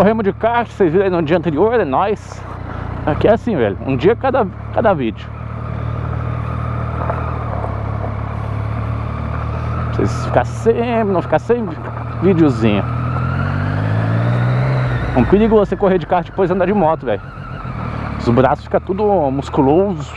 Corremos de kart, vocês viram aí no dia anterior, é nóis. Aqui é assim, velho. Um dia cada, cada vídeo. Vocês ficar sempre, não ficar sem videozinho. É um perigo você correr de e depois andar de moto, velho. Os braços ficam tudo musculoso.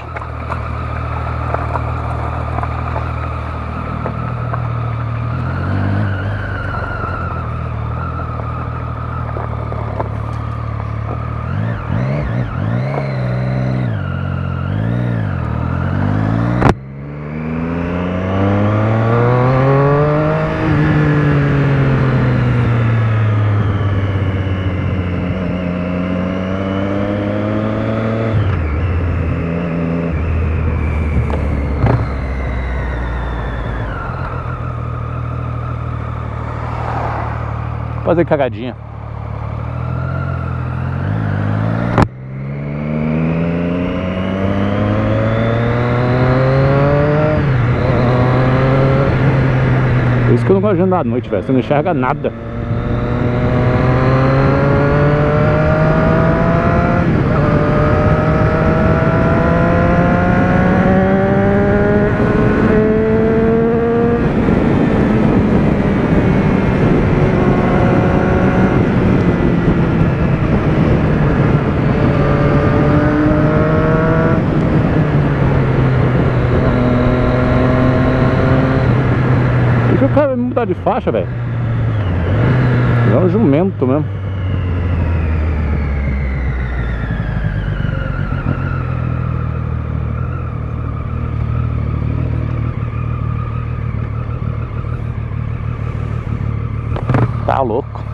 Fazer cagadinha. Por isso que eu não gosto de andar à noite, velho. Você não enxerga nada. Mudar de faixa, velho. É um jumento mesmo. Tá louco.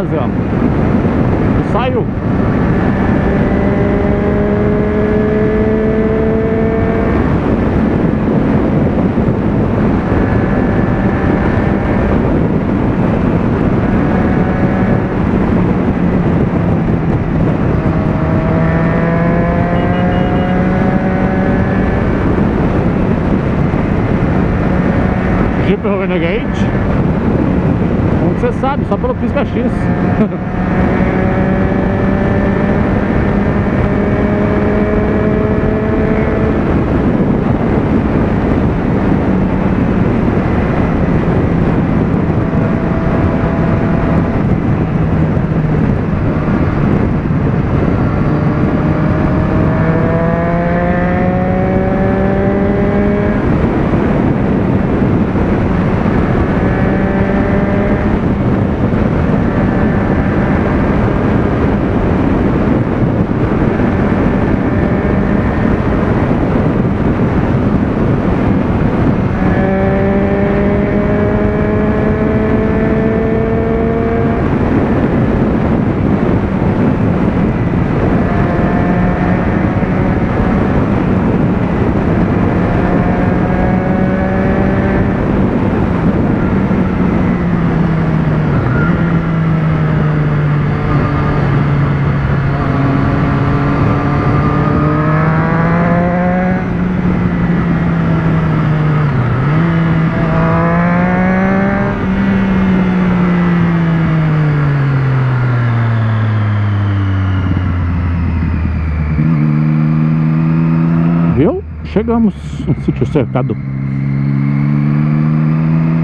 E saiu. Jeep Renegade você sabe, só pelo pisca Chegamos, um sítio cercado